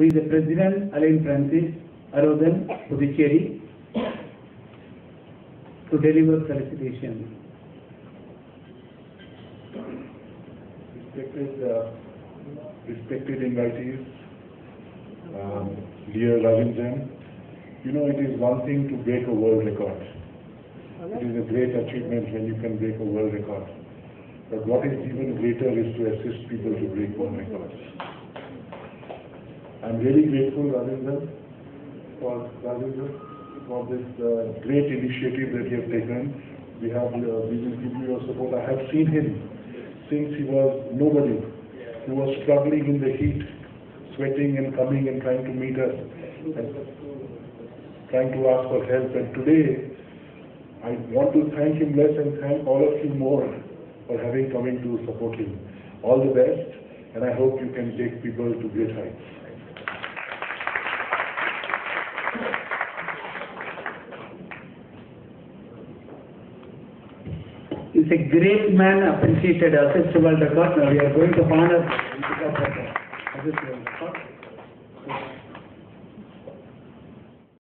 who is the President, Alliance Francaise Arodan, Puducherry, to deliver felicitation. Respected, uh, respected invitees, um, dear Ravindran, you know, it is one thing to break a world record. It is a great achievement when you can break a world record. But what is even greater is to assist people to break world records. I'm really grateful, Ravindran, for Ravindran, for this uh, great initiative that you have taken. We have, uh, we will your support. I have seen him since he was nobody, who was struggling in the heat, sweating and coming and trying to meet us, and trying to ask for help. And today, I want to thank him less and thank all of you more for having come in to support him. All the best, and I hope you can take people to great heights. He's a great man, appreciated uh, Assist World Record. Now we are going to honor.